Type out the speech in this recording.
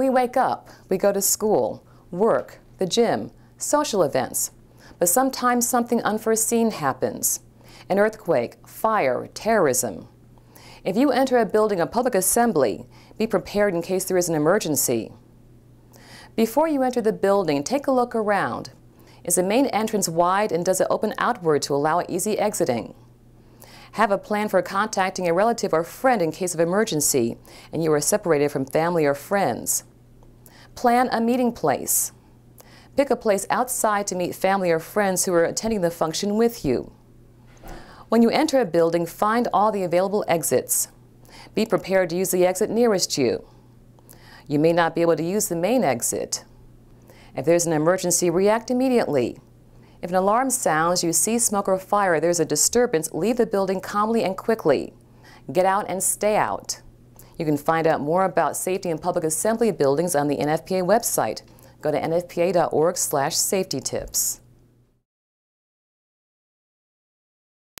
We wake up, we go to school, work, the gym, social events, but sometimes something unforeseen happens an earthquake, fire, terrorism. If you enter a building of public assembly, be prepared in case there is an emergency. Before you enter the building, take a look around. Is the main entrance wide and does it open outward to allow easy exiting? Have a plan for contacting a relative or friend in case of emergency and you are separated from family or friends. Plan a meeting place. Pick a place outside to meet family or friends who are attending the function with you. When you enter a building, find all the available exits. Be prepared to use the exit nearest you. You may not be able to use the main exit. If there's an emergency, react immediately. If an alarm sounds, you see smoke or fire, there's a disturbance, leave the building calmly and quickly. Get out and stay out. You can find out more about safety in public assembly buildings on the NFPA website. Go to nfpa.org slash safety tips.